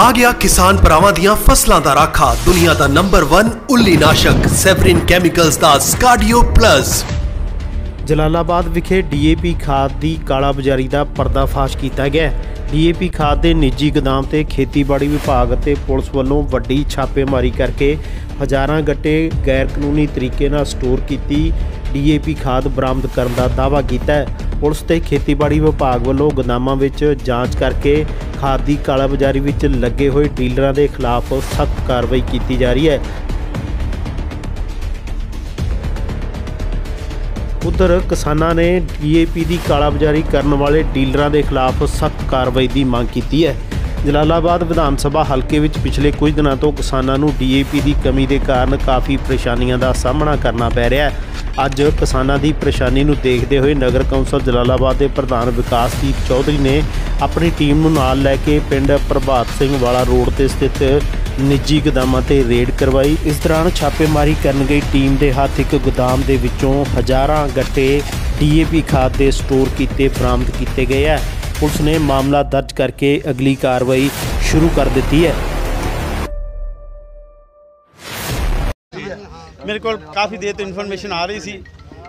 ਆ ਗਿਆ ਕਿਸਾਨ ਭਰਾਵਾਂ ਦੀਆਂ ਫਸਲਾਂ ਦਾ ਰਾਖਾ। ਦੁਨੀਆ ਦਾ ਨੰਬਰ 1 ਉੱਲੀ ਨਾਸ਼ਕ ਸੈਵਰਿਨ ਕੈਮੀਕਲਸ ਦਾ ਸਕਾਡੀਓ ਪਲੱਸ ਜਲਾਲਾਬਾਦ ਵਿਖੇ ਡੀਏਪੀ ਖਾਦ ਦੀ ਕਾਲਾਬਾਜ਼ਾਰੀ ਦਾ ਪਰਦਾਫਾਸ਼ ਕੀਤਾ ਗਿਆ ਡੀਏਪੀ ਖਾਦ ਦੇ ਨਿੱਜੀ ਗੋਦਾਮ ਤੇ ਖੇਤੀਬਾੜੀ ਵਿਭਾਗ ਅਤੇ ਪੁਲਿਸ ਵੱਲੋਂ ਵੱਡੀ ਛਾਪੇਮਾਰੀ ਕਰਕੇ ਹਜ਼ਾਰਾਂ ਗੱਟੇ ਗੈਰ ਕਾਨੂੰਨੀ ਤਰੀਕੇ ਨਾਲ ਸਟੋਰ ਕੀਤੀ ਡੀਏਪੀ ਖਾਦ ਬਰਾਮਦ ਕਰਨ ਦਾ ਦਾਅਵਾ ਕੀਤਾ ਹੈ। ਪੁਲਿਸ ਤੇ ਖੇਤੀਬਾੜੀ ਵਿਭਾਗ ਵੱਲੋਂ ਗੋਦਾਮਾਂ ਵਿੱਚ ਜਾਂਚ ਕਰਕੇ ਖਾਦ ਦੀ ਕਾਲਾਬਾਜ਼ਾਰੀ ਵਿੱਚ ਲੱਗੇ ਹੋਏ ਡੀਲਰਾਂ ਦੇ ਖਿਲਾਫ ਸਖਤ ਕਾਰਵਾਈ ਕੀਤੀ ਜਾ ਰਹੀ ਹੈ। ਉਧਰ ਕਿਸਾਨਾਂ ਨੇ ਡੀਏਪੀ ਦੀ ਕਾਲਾਬਾਜ਼ਾਰੀ ਕਰਨ ਵਾਲੇ ਡੀਲਰਾਂ ਦੇ ਖਿਲਾਫ ਸਖਤ ਕਾਰਵਾਈ ਦੀ ਮੰਗ ਕੀਤੀ ਹੈ। ਜਲਾਲਾਬਾਦ ਵਿਧਾਨ ਸਭਾ ਹਲਕੇ ਵਿੱਚ ਪਿਛਲੇ ਕੁਝ ਦਿਨਾਂ ਤੋਂ ਕਿਸਾਨਾਂ ਨੂੰ ਡੀਏਪੀ ਦੀ ਕਮੀ ਦੇ ਕਾਰਨ ਕਾਫੀ ਪਰੇਸ਼ਾਨੀਆਂ ਦਾ ਸਾਹਮਣਾ ਕਰਨਾ ਪੈ ਰਿਹਾ ਹੈ। ਅੱਜ ਕਿਸਾਨਾਂ ਦੀ ਪਰੇਸ਼ਾਨੀ ਨੂੰ ਦੇਖਦੇ ਹੋਏ ਨਗਰ ਕੌਂਸਲ ਜਲਾਲਾਬਾਦ ਦੇ ਪ੍ਰਧਾਨ ਵਿਕਾਸਦੀਪ ਚੌਧਰੀ ਨੇ ਆਪਣੀ ਟੀਮ ਨੂੰ ਨਾਲ ਲੈ ਕੇ ਪਿੰਡ ਪ੍ਰਭਾਤ ਸਿੰਘ ਵਾਲਾ ਰੋਡ ਤੇ ਸਥਿਤ ਨਿੱਜੀ ਗੋਦਾਮਾਂ ਤੇ ਰੇਡ ਕਰਵਾਈ। ਇਸ ਦੌਰਾਨ ਛਾਪੇਮਾਰੀ ਕਰਨ ਗਈ ਟੀਮ ਦੇ ਹੱਥ ਇੱਕ ਗੋਦਾਮ ਦੇ ਵਿੱਚੋਂ ਹਜ਼ਾਰਾਂ ਗੱਟੇ ਡੀਏਪੀ ਖਾਦ ਦੇ ਸਟੋਰ ਕੀਤੇ ਬਰਾਮਦ ਕੀਤੇ ਗਏ ਹੈ। ਪੁਲਿਸ ਨੇ ਮਾਮਲਾ ਦਰਜ ਕਰਕੇ ਅਗਲੀ ਕਾਰਵਾਈ ਸ਼ੁਰੂ ਕਰ ਦਿੱਤੀ ਹੈ। ਮੇਰੇ ਕੋਲ ਕਾਫੀ ਦੇਰ ਤੋਂ ਇਨਫੋਰਮੇਸ਼ਨ ਆ ਰਹੀ ਸੀ,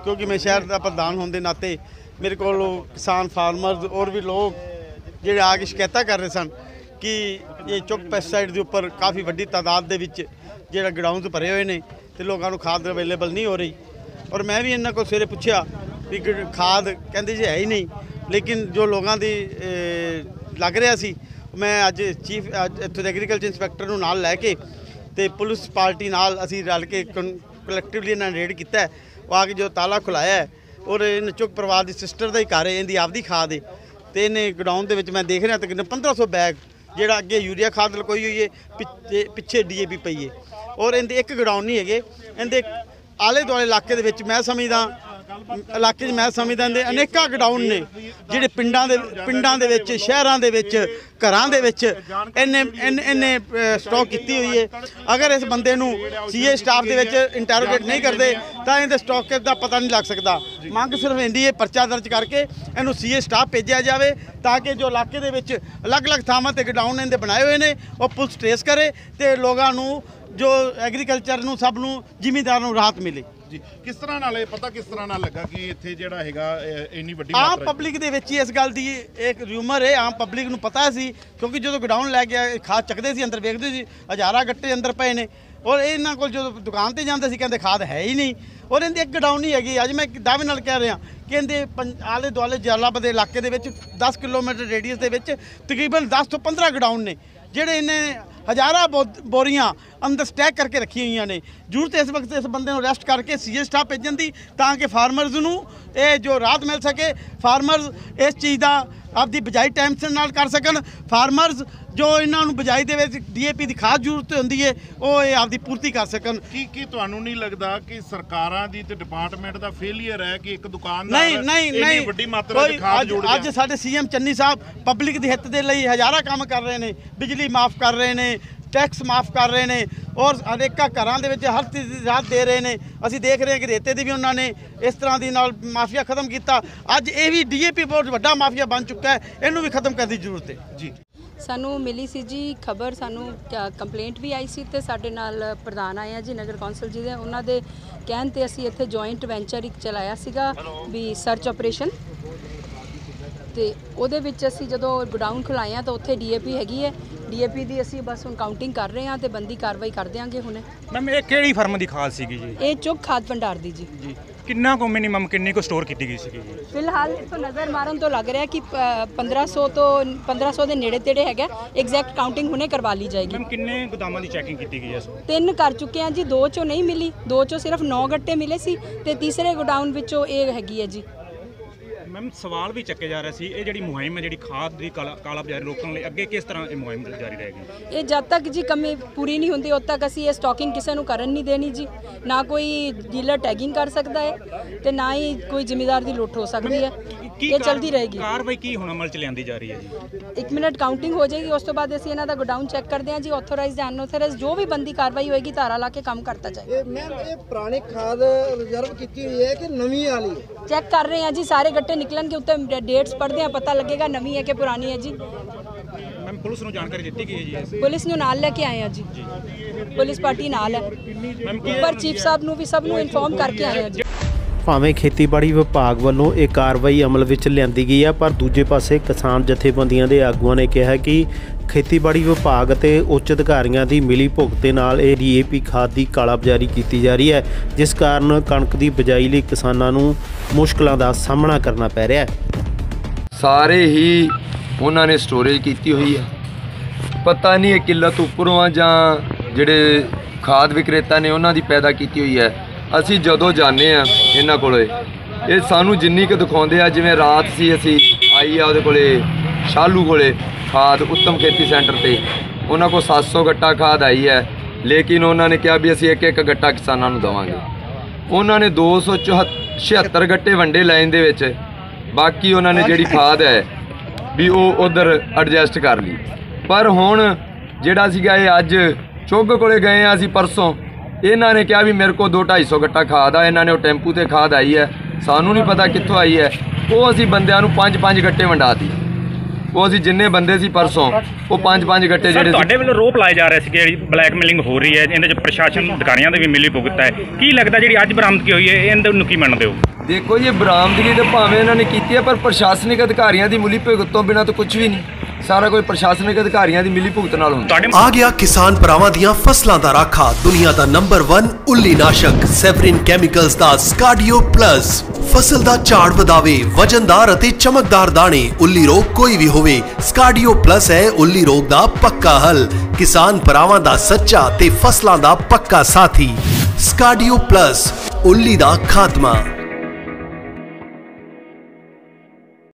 ਕਿਉਂਕਿ ਮੈਂ ਸ਼ਹਿਰ ਦਾ ਪ੍ਰਧਾਨ ਹੋਣ ਦੇ ਨਾਤੇ ਮੇਰੇ ਕੋਲ ਕਿਸਾਨ ਫਾਰਮਰਸ ਔਰ ਵੀ ਲੋਕ ਜਿਹੜੇ ਆ ਕੇ ਸ਼ਿਕਾਇਤਾਂ ਕਰ ਰਹੇ ਸਨ ਕਿ ਇਹ ਚੁੱਕ ਪੈਸਟੀਸਾਈਡ ਦੇ ਉੱਪਰ ਕਾਫੀ ਵੱਡੀ ਤਾਦਾਦ ਦੇ ਵਿੱਚ ਜਿਹੜਾ ਗਰਾਊਂਡਸ ਭਰੇ ਹੋਏ ਨੇ ਤੇ ਲੋਕਾਂ ਨੂੰ ਖਾਦ ਅਵੇਲੇਬਲ ਨਹੀਂ ਹੋ ਰਹੀ। ਔਰ ਮੈਂ ਵੀ ਇਹਨਾਂ ਕੋਲ ਸਵੇਰੇ ਪੁੱਛਿਆ ਵੀ ਗ- ਖਾਦ ਕਹਿੰਦੇ ਜੀ ਹੈ ਹੀ ਨਹੀਂ, ਲੇਕਿਨ ਜੋ ਲੋਕਾਂ ਦੀ ਲੱਗ ਰਿਹਾ ਸੀ, ਮੈਂ ਅੱਜ ਚੀਫ ਇੱਥੋਂ ਦੇ ਐਗਰੀਕਲਚਰ ਇੰਸਪੈਕਟਰ ਨੂੰ ਨਾਲ ਲੈ ਕੇ ਤੇ ਪੁਲਿਸ ਪਾਰਟੀ ਨਾਲ ਅਸੀਂ ਰਲ ਕੇ ਕਲੈਕਟਿਵਲੀ ਇਹਨਾਂ ਨੇ ਰੇਡ ਕੀਤਾ ਹੈ। ਉਹ ਆ ਕੇ ਜੋ ਤਾਲਾ ਖੁਲਾਇਆ ਹੈ ਔਰ ਇਹ ਚੁੱਕ ਪਰਿਵਾਰ ਦੀ ਸਿਸਟਰ ਦਾ ਹੀ ਘਰ ਹੈ, ਇਹਦੀ ਆਪਦੀ ਖਾਦ ਹੈ ਤੇ ਇਹਨੇ ਗਡਾਊਨ ਦੇ ਵਿੱਚ ਮੈਂ ਦੇਖ ਰਿਹਾ ਤਕਰੀਬਨ 1500 ਬੈਗ ਜਿਹੜਾ ਅੱਗੇ ਯੂਰੀਆ ਖਾਦ ਲਕੋਈ ਹੋਈ ਹੈ, ਪਿੱਛੇ ਪਿੱਛੇ ਡੀਏਪੀ ਪਈ ਹੈ ਔਰ ਇਹਦੇ ਇੱਕ ਗਡਾਊਨ ਨਹੀਂ ਹੈਗੇ, ਇਹਦੇ ਆਲੇ ਦੁਆਲੇ ਇਲਾਕੇ ਦੇ ਵਿੱਚ ਮੈਂ ਸਮਝਦਾ ਇਲਾਕੇ 'ਚ ਮੈਂ ਸਮਝਦਾ ਇਹਦੇ ਅਨੇਕਾਂ ਗਡਾਊਨ ਨੇ ਜਿਹੜੇ ਪਿੰਡਾਂ ਦੇ ਪਿੰਡਾਂ ਦੇ ਵਿੱਚ, ਸ਼ਹਿਰਾਂ ਦੇ ਵਿੱਚ, ਘਰਾਂ ਦੇ ਵਿੱਚ ਇਹਨੇ ਇਹਨੇ- ਇਹਨੇ ਸਟਾਕ ਕੀਤੀ ਹੋਈ ਹੈ। ਅਗਰ ਇਸ ਬੰਦੇ ਨੂੰ ਸੀਏ ਸਟਾਫ ਦੇ ਵਿੱਚ ਇੰਟਰੋਗੇਟ ਨਹੀਂ ਕਰਦੇ, ਤਾਂ ਇਹਦੇ ਸਟਾਕ ਦਾ ਪਤਾ ਨਹੀਂ ਲੱਗ ਸਕਦਾ। ਮੰਗ ਸਿਰਫ ਇੰਦੀ ਹੈ, ਪਰਚਾ ਦਰਜ ਕਰਕੇ ਇਹਨੂੰ ਸੀਏ ਸਟਾਫ ਭੇਜਿਆ ਜਾਵੇ, ਤਾਂ ਕਿ ਜੋ ਇਲਾਕੇ ਦੇ ਵਿੱਚ ਅਲੱਗ-ਅਲੱਗ ਥਾਵਾਂ ਤੇ ਗਡਾਊਨ ਇਹਦੇ ਬਣਾਏ ਹੋਏ ਨੇ, ਉਹ ਪੁਲਿਸ ਟ੍ਰੇਸ ਕਰੇ ਤੇ ਲੋਕਾਂ ਨੂੰ ਜੋ ਐਗਰੀਕਲਚਰ ਨੂੰ ਸਭ ਨੂੰ ਜ਼ਿਮੀਂਦਾਰ ਨੂੰ ਰਾਹਤ ਮਿਲੇ। ਜੀ ਕਿਸ ਤਰ੍ਹਾਂ ਨਾਲ ਇਹ ਪਤਾ ਕਿਸ ਤਰ੍ਹਾਂ ਨਾਲ ਲੱਗਾ ਕਿ ਇੱਥੇ ਜਿਹੜਾ ਹੈਗਾ ਇਹ ਇੰਨੀ ਵੱਡੀ ਆਮ ਮਾਤਰਾ ਪਬਲਿਕ ਦੇ ਵਿੱਚ ਹੀ ਇਸ ਗੱਲ ਦੀ ਇੱਕ ਰਿਊਮਰ ਹੈ ਆਮ ਪਬਲਿਕ ਨੂੰ ਪਤਾ ਸੀ ਕਿਉਂਕਿ ਜਦੋਂ ਗਡਾਊਨ ਲੈ ਕੇ ਆਏ, ਖਾਦ ਚੱਕਦੇ ਸੀ ਅੰਦਰ ਵੇਖਦੇ ਸੀ ਹਜ਼ਾਰਾਂ ਗੱਟੇ ਅੰਦਰ ਪਏ ਨੇ। ਔਰ ਇਹਨਾਂ ਕੋਲ ਜਦੋਂ ਦੁਕਾਨ ਤੇ ਜਾਂਦੇ ਸੀ ਕਹਿੰਦੇ ਖਾਦ ਹੈ ਹੀ ਨਹੀਂ। ਔਰ ਇਹਦੀ ਇੱਕ ਗਡਾਊਨ ਨਹੀਂ ਹੈਗੀ ਅੱਜ ਮੈਂ ਦਾਅਵੇ ਨਾਲ ਕਹਿ ਰਿਹਾ ਕਿ ਇਹਦੇ ਪੰ- ਆਲੇ ਦੁਆਲੇ ਜਲਾਲਾਬਾਦ ਦੇ ਇਲਾਕੇ ਦੇ ਵਿੱਚ 10 ਕਿਲੋਮੀਟਰ ਰੇਡੀਅਸ ਦੇ ਵਿੱਚ ਤਕਰੀਬਨ 10 ਤੋਂ 15 ਗਡਾਊਨ ਨੇ ਜਿਹੜੇ ਇਹਨੇ ਹਜ਼ਾਰਾਂ ਬੋ- ਬੋਰੀਆਂ ਅੰਦਰ ਸਟੈਕ ਕਰਕੇ ਰੱਖੀਆਂ ਹੋਈਆਂ ਨੇ। ਜ਼ਰੂਰਤ ਇਸ ਵਕਤ ਇਸ ਬੰਦੇ ਨੂੰ ਅਰੈਸਟ ਕਰਕੇ ਸੀਐਸ ਸਟਾਫ ਭੇਜਣ ਦੀ ਤਾਂ ਕਿ ਫਾਰਮਰਜ਼ ਨੂੰ ਇਹ ਜੋ ਰਾਹਤ ਮਿਲ ਸਕੇ। ਫਾਰਮਰਜ਼ ਇਸ ਚੀਜ਼ ਦਾ ਆਪਦੀ ਬਜਾਈ ਟਾਈਮ ਸਿਰ ਨਾਲ ਕਰ ਸਕਣ। ਫਾਰਮਰਜ਼ ਜੋ ਇਹਨਾਂ ਨੂੰ ਬਜਾਈ ਦੇ ਵਿੱਚ ਡੀਏਪੀ ਦੀ ਖਾਸ ਜ਼ਰੂਰਤ ਹੁੰਦੀ ਹੈ ਉਹ ਇਹ ਆਪਦੀ ਪੂਰਤੀ ਕਰ ਸਕਣ। ਕੀ ਕੀ ਤੁਹਾਨੂੰ ਨਹੀਂ ਲੱਗਦਾ ਕਿ ਸਰਕਾਰਾਂ ਦੀ ਤੇ ਡਿਪਾਰਟਮੈਂਟ ਦਾ ਫੇਲਿਅਰ ਹੈ ਕਿ ਇੱਕ ਦੁਕਾਨਦਾਰ ਨਹੀਂ ਨਹੀਂ ਨਹੀਂ। ਵੱਡੀ ਮਾਤਰਾ ਕੋਈ 'ਚ ਖਾਦ ਅੱਜ- ਜੋੜ ਅੱਜ ਗਿਆ ਸਾਡੇ ਸੀਐਮ ਚੰਨੀ ਸਾਹਿਬ ਪਬਲਿਕ ਦੇ ਹਿੱਤ ਦੇ ਲਈ ਹਜ਼ਾਰਾਂ ਕੰਮ ਕਰ ਰਹੇ ਨੇ ਬਿਜਲੀ ਮਾਫ ਕਰ ਰਹੇ ਨੇ ਟੈਕਸ ਮਾਫ ਕਰ ਰਹੇ ਨੇ ਔਰ ਅਨੇਕਾਂ ਘਰਾਂ ਦੇ ਵਿੱਚ ਹਰ ਚੀਜ਼ ਦੀ ਰਾਹਤ ਦੇ ਰਹੇ ਨੇ। ਅਸੀਂ ਦੇਖ ਰਹੇ ਹਾਂ ਕਿ ਰੇਤੇ ਦੀ ਵੀ ਉਹਨਾਂ ਨੇ ਇਸ ਤਰ੍ਹਾਂ ਦੀ ਨਾਲ ਮਾਫੀਆ ਖਤਮ ਕੀਤਾ। ਅੱਜ ਇਹ ਵੀ ਡੀਏਪੀ ਬਹੁਤ ਵੱਡਾ ਮਾਫੀਆ ਬਣ ਚੁੱਕਾ ਹੈ। ਇਹਨੂੰ ਵੀ ਖਤਮ ਕਰਨ ਦੀ ਜ਼ਰੂਰਤ ਹੈ। ਜੀ। ਸਾਨੂੰ ਮਿਲੀ ਸੀ ਜੀ ਖਬਰ ਸਾਨੂੰ ਕੰਪਲੇਂਟ ਵੀ ਆਈ ਸੀ ਤੇ ਸਾਡੇ ਨਾਲ ਪ੍ਰਧਾਨ ਆਏ ਆ ਜੀ ਨਗਰ ਕੌਂਸਲ ਜੀ ਦੇ। ਉਹਨਾਂ ਦੇ ਕਹਿਣ ਤੇ ਅਸੀਂ ਇੱਥੇ ਜੁਆਇੰਟ ਵੈਂਚਰ ਇੱਕ ਚਲਾਇਆ ਸੀਗਾ ਵੀ ਸਰਚ ਆਪਰੇਸ਼ਨ ਤੇ ਉਹਦੇ ਵਿੱਚ ਅਸੀਂ ਜਦੋਂ ਗੋਡਾਊਨ ਖੁਲਾਇਆ ਤਾਂ ਉੱਥੇ ਡੀਏਪੀ ਹੈਗੀ ਹੈ। ਡੀਏਪੀ ਦੀ ਅਸੀਂ ਬਸ ਹੁਣ ਕਾਊਂਟਿੰਗ ਕਰ ਰਹੇ ਹਾਂ ਤੇ ਬੰਦੀ ਕਾਰਵਾਈ ਕਰ ਦਿਆਂਗੇ ਹੁਣੇ। ਮੈਮ ਇਹ ਕਿਹੜੀ ਫਰਮ ਦੀ ਖਾਦ ਸੀਗੀ ਜੀ? ਇਹ ਚੁੱਕ ਖਾਦ ਭੰਡਾਰ ਦੀ ਜੀ। ਜੀ। ਕਿੰਨਾ ਕੁ ਮਿਨੀਮਮ ਕਿੰਨੀ ਕੁ ਸਟੋਰ ਕੀਤੀ ਗਈ ਸੀਗੀ ਜੀ? ਫਿਲਹਾਲ ਇੱਥੋਂ ਨਜ਼ਰ ਮਾਰਨ ਤੋਂ ਲੱਗ ਰਿਹਾ ਕਿ ਅ, 1500 ਤੋਂ 1500 ਦੇ ਨੇੜੇ ਤੇੜੇ ਹੈਗਾ। ਐਗਜ਼ੈਕਟ ਕਾਊਂਟਿੰਗ ਹੁਣੇ ਕਰਵਾ ਲਈ ਜਾਏਗੀ। ਮੈਮ ਕਿੰਨੇ ਗੋਦਾਮਾਂ ਦੀ ਚੈਕਿੰਗ ਕੀਤੀ ਗਈ ਹੈ ਤਿੰਨ ਕਰ ਚੁੱਕੇ ਆ ਜੀ ਦੋ ਚੋਂ ਨਹੀਂ ਮਿਲੀ। ਦੋ ਚੋਂ ਸਿਰਫ 9 ਗੱਟੇ ਮਿਲੇ ਸੀ ਤੇ ਤੀਸਰੇ ਗੋਡਾਊਨ ਵਿੱਚੋਂ ਇਹ ਹੈਗੀ ਹੈ ਜੀ। ਮੈਮ ਸਵਾਲ ਵੀ ਚੱਕੇ ਜਾ ਰਿਹਾ ਸੀ ਇਹ ਜਿਹੜੀ ਮੁਹਿੰਮ ਹੈ ਜਿਹੜੀ ਖਾਦ ਦੀ ਕਾਲਾ ਕਾਲਾ ਬਾਜ਼ਾਰੀ ਰੋਕਣ ਲਈ ਅੱਗੇ ਕਿਸ ਤਰ੍ਹਾਂ ਇਹ ਮੁਹਿੰਮ ਜਾਰੀ ਰਹੇਗੀ? ਇਹ ਜਦ ਤੱਕ ਜੀ ਕਮੀ ਪੂਰੀ ਨਹੀਂ ਹੁੰਦੀ ਉਦ ਤੱਕ ਅਸੀਂ ਇਹ ਸਟਾਕਿੰਗ ਕਿਸੇ ਨੂੰ ਕਰਨ ਨਹੀਂ ਦੇਣੀ ਜੀ। ਨਾ ਕੋਈ ਡੀਲਰ ਟੈਗਿੰਗ ਕਰ ਸਕਦਾ ਹੈ ਤੇ ਨਾ ਹੀ ਕੋਈ ਜ਼ਿਮੀਦਾਰ ਦੀ ਲੁੱਟ ਹੋ ਸਕਦੀ ਹੈ। ਇਹ ਕਾਰ- ਚਲਦੀ ਰਹੇਗੀ। ਕਾਰਵਾਈ ਕੀ ਹੁਣ ਅਮਲ ਚ ਲਿਆਂਦੀ ਜਾ ਰਹੀ ਹੈ ਜੀ? ਇੱਕ ਮਿੰਟ ਕਾਊਂਟਿੰਗ ਹੋ ਜਾਏਗੀ ਉਸ ਤੋਂ ਬਾਅਦ ਅਸੀਂ ਇਹਨਾਂ ਦਾ ਗੋਡਾਊਨ ਚੈੱਕ ਕਰਦੇ ਹਾਂ ਜੀ ਆਥੋਰਾਈਜ਼ਡ ਅਨਆਥੋਰਾਈਜ਼ਡ ਜੋ ਵੀ ਬੰਦੀ ਕਾਰਵਾਈ ਹੋਏਗੀ ਧਾਰਾ ਲਾ ਕੇ ਕੰਮ ਕਰਤਾ ਜਾਏਗਾ। ਇਹ ਮੈਮ ਇਹ ਪੁਰਾਣੀ ਖਾਦ ਰਿਜ਼ਰਵ ਕੀਤੀ ਹੋਈ ਹੈ ਕਿ ਨਵੀਂ ਵਾਲੀ ਹੈ? ਚੈੱਕ ਕਰ ਰਹੇ ਹਾਂ ਜੀ ਸਾਰੇ ਗੱਟੇ ਨਿਕਲਣਗੇ ਉੱਤੇ ਡੇਟਸ ਪੜ੍ਹਦੇ ਹਾਂ ਪਤਾ ਲੱਗੇਗਾ ਨਵੀਂ ਹੈ ਕਿ ਪੁਰਾਣੀ ਹੈ ਜੀ। ਮੈਮ ਪੁਲਿਸ ਨੂੰ ਜਾਣਕਾਰੀ ਦਿੱਤੀ ਗਈ ਹੈ ਜੀ? ਪੁਲਿਸ ਨੂੰ ਨਾਲ ਲੈ ਕੇ ਆਏ ਆ ਜੀ। ਪੁਲਿਸ ਪਾਰਟੀ ਨਾਲ ਹੈ। ਉੱਪਰ ਚੀਫ ਸਾਹਿਬ ਨੂੰ ਵੀ ਸਭ ਨੂੰ ਇਨਫੋਰਮ ਕਰਕੇ ਆਏ ਆ ਜੀ। ਭਾਵੇਂ ਖੇਤੀਬਾੜੀ ਵਿਭਾਗ ਵੱਲੋਂ ਇਹ ਕਾਰਵਾਈ ਅਮਲ ਵਿੱਚ ਲਿਆਂਦੀ ਗਈ ਹੈ, ਪਰ ਦੂਜੇ ਪਾਸੇ ਕਿਸਾਨ ਜਥੇਬੰਦੀਆਂ ਦੇ ਆਗੂਆਂ ਨੇ ਕਿਹਾ ਕਿ ਖੇਤੀਬਾੜੀ ਵਿਭਾਗ ਅਤੇ ਉੱਚ ਅਧਿਕਾਰੀਆਂ ਦੀ ਮਿਲੀ ਭੁਗਤ ਦੇ ਨਾਲ ਇਹ ਡੀਏਪੀ ਖਾਦ ਦੀ ਕਾਲਾਬਾਜ਼ਾਰੀ ਕੀਤੀ ਜਾ ਰਹੀ ਹੈ, ਜਿਸ ਕਾਰਨ ਕਣਕ ਦੀ ਬਿਜਾਈ ਲਈ ਕਿਸਾਨਾਂ ਨੂੰ ਮੁਸ਼ਕਲਾਂ ਦਾ ਸਾਹਮਣਾ ਕਰਨਾ ਪੈ ਰਿਹਾ ਹੈ। ਸਾਰੇ ਹੀ ਉਹਨਾਂ ਨੇ ਸਟੋਰੇਜ ਕੀਤੀ ਹੋਈ ਹੈ। ਪਤਾ ਨਹੀਂ ਇਹ ਕਿੱਲਤ ਉੱਪਰੋਂ ਆ ਜਾਂ ਜਿਹੜੇ ਖਾਦ ਵਿਕਰੇਤਾ ਨੇ ਉਹਨਾਂ ਦੀ ਪੈਦਾ ਕੀਤੀ ਹੋਈ ਹੈ। ਅਸੀਂ ਜਦੋਂ ਜਾਂਦੇ ਆ ਇਹਨਾਂ ਕੋਲੇ, ਇਹ ਸਾਨੂੰ ਜਿੰਨੀ ਕੁ ਦਿਖਾਉਂਦੇ ਆ, ਜਿਵੇਂ ਰਾਤ ਸੀ ਅਸੀਂ ਆਈ ਆ ਉਹਦੇ ਕੋਲੇ, ਸ਼ਾਲੂ ਕੋਲੇ ਖਾਦ, ਉੱਤਮ ਖੇਤੀ ਸੈਂਟਰ ਤੇ। ਉਹਨਾਂ ਕੋਲ 700 ਗੱਟਾ ਖਾਦ ਆਈ ਹੈ, ਲੇਕਿਨ ਉਹਨਾਂ ਨੇ ਕਿਹਾ ਵੀ ਅਸੀਂ ਇੱਕ ਇੱਕ ਗੱਟਾ ਕਿਸਾਨਾਂ ਨੂੰ ਦਵਾਂਗੇ। ਉਹਨਾਂ ਨੇ 276 ਗੱਟੇ ਵੰਡੇ ਲਾਈਨ ਦੇ ਵਿੱਚ, ਬਾਕੀ ਉਹਨਾਂ ਨੇ ਜਿਹੜੀ ਖਾਦ ਹੈ ਵੀ ਉਹ ਉਧਰ ਐਡਜਸਟ ਕਰ ਲਈ। ਪਰ ਹੁਣ ਜਿਹੜਾ ਸੀਗਾ ਇਹ ਅੱਜ ਚੁੱਗ ਕੋਲੇ ਗਏ ਆ ਅਸੀਂ ਪਰਸੋਂ ਇਹਨਾਂ ਨੇ ਕਿਹਾ ਵੀ ਮੇਰੇ ਕੋਲ 2 250 ਗੱਟਾ ਖਾਦ ਆ ਇਹਨਾਂ ਨੇ ਉਹ ਟੈਂਪੂ ਤੇ ਖਾਦ ਆਈ ਹੈ। ਸਾਨੂੰ ਨਹੀਂ ਪਤਾ ਕਿੱਥੋਂ ਆਈ ਹੈ। ਉਹ ਅਸੀਂ ਬੰਦਿਆਂ ਨੂੰ 5-5 ਗੱਟੇ ਵੰਡਾਤੀ ਉਹ ਅਸੀਂ ਜਿੰਨੇ ਬੰਦੇ ਸੀ ਪਰਸੋਂ ਉਹ 5-5 ਗੱਟੇ ਜਿਹੜੇ ਤੁਹਾਡੇ ਸੀ ਵੱਲੋਂ ਰੋਪ ਲਾਏ ਜਾ ਰਹੇ ਸੀ ਕਿ ਜਿਹੜੀ ਬਲੈਕਮੇਲਿੰਗ ਹੋ ਰਹੀ ਹੈ ਇਹਦੇ ਚ ਪ੍ਰਸ਼ਾਸਨ ਅਧਿਕਾਰੀਆਂ ਦੇ ਵੀ ਮਿਲੀ ਭੁਗਤ ਹੈ। ਕੀ ਲੱਗਦਾ ਜਿਹੜੀ ਅੱਜ ਬਰਾਮਦਗੀ ਹੋਈ ਹੈ ਇਹਦੇ ਨੂੰ ਕੀ ਮੰਨਦੇ ਹੋ? ਦੇਖੋ ਜੀ ਬਰਾਮਦਗੀ ਤੇ ਭਾਵੇਂ ਇਹਨਾਂ ਨੇ ਕੀਤੀ ਹੈ ਪਰ ਪ੍ਰਸ਼ਾਸਨਿਕ ਅਧਿਕਾਰੀਆਂ ਦੀ ਮਿਲੀ ਭੁਗਤ ਤੋਂ ਬਿਨਾਂ ਤਾਂ ਕੁਝ ਵੀ ਨਹੀਂ। ਸਾਰਾ ਕੋਈ ਪ੍ਰਸ਼ਾਸਨਿਕ ਅਧਿਕਾਰੀਆਂ ਦੀ ਮਿਲੀ ਭੁਗਤ ਨਾਲ ਹੁੰਦਾ। ਆ ਗਿਆ ਕਿਸਾਨ ਭਰਾਵਾਂ ਦੀਆਂ ਫਸਲਾਂ ਦਾ ਰਾਖਾ। ਦੁਨੀਆ ਦਾ ਨੰਬਰ 1 ਉੱਲੀ ਨਾਸ਼ਕ। ਸੈਵਰਿਨ ਕੈਮੀਕਲਜ਼ ਦਾ ਸਕਾਡੀਓ ਪਲੱਸ ਫਸਲ ਦਾ ਝਾੜ ਵਧਾਵੇ ਵਜਨਦਾਰ ਅਤੇ ਚਮਕਦਾਰ ਦਾਣੇ। ਉੱਲੀ ਰੋਗ ਕੋਈ ਵੀ ਹੋਵੇ ਸਕਾਡੀਓ ਪਲੱਸ ਹੈ ਉੱਲੀ ਰੋਗ ਦਾ ਪੱਕਾ ਹੱਲ। ਕਿਸਾਨ ਭਰਾਵਾਂ ਦਾ ਸੱਚਾ ਤੇ ਫਸਲਾਂ ਦਾ ਪੱਕਾ ਸਾਥੀ। ਸਕਾਡੀਓ ਪਲੱਸ ਉੱਲੀ ਦਾ ਖਾਤਮਾ।